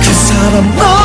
그 사람 너